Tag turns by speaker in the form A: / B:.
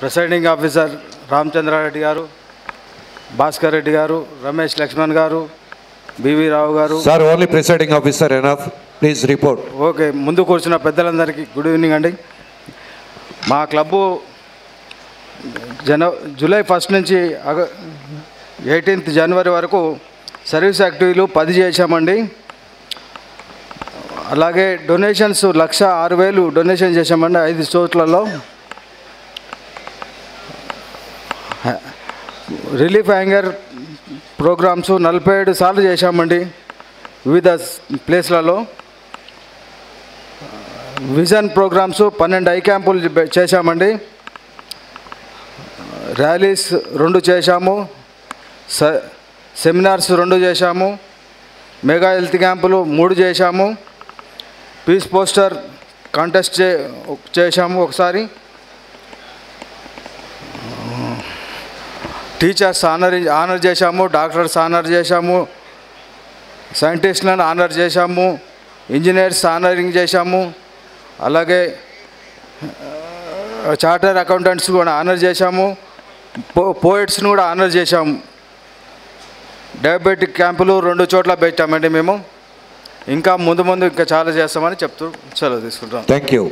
A: Presiding officer Ramachandra Reddy గారు భాస్కర్ రెడ్డి గారు రమేష్ లక్ష్మణ్ గారు బివి రావు గారు.
B: Sir only presiding officer enough please report
A: okay ముందు కూర్చున్న పెద్దలందరికీ గుడ్ ఈవినింగ్ అండి. మా క్లబ్బు జన జూలై ఫస్ట్ నుంచి అగ ఎయిటీన్త్ జనవరి వరకు సర్వీస్ యాక్టివిటీలు పది చేశామండి. అలాగే డొనేషన్స్ లక్ష ఆరు వేలు డొనేషన్ చేశామండి ఐదు చోట్లలో. రిలీఫ్ యాంగర్ ప్రోగ్రామ్స్ నలభై ఏడు సార్లు చేశామండి వివిధ ప్లేస్లలో. విజన్ ప్రోగ్రామ్స్ పన్నెండు ఐ క్యాంపులు చేశామండి. ర్యాలీస్ రెండు చేశాము. సెమినార్స్ రెండు చేశాము. మెగా హెల్త్ క్యాంపులు మూడు చేశాము. పీస్ పోస్టర్ కాంటెస్ట్ చే చేశాము ఒకసారి. టీచర్స్ ఆనర్ ఆనర్ చేశాము డాక్టర్స్ ఆనర్ చేశాము సైంటిస్ట్లను ఆనర్ చేశాము ఇంజనీర్స్ ఆనరింగ్ చేశాము అలాగే చార్టర్ అకౌంటెంట్స్ కూడా ఆనర్ చేశాము పో పోయిట్స్ని కూడా ఆనర్ చేశాము. డయాబెటిక్ క్యాంపులు రెండు చోట్ల పెట్టామండి మేము. ఇంకా ముందు ముందు ఇంకా చాలా చేస్తామని చెప్తూ సెలవు తీసుకుంటాం
B: థ్యాంక్ యూ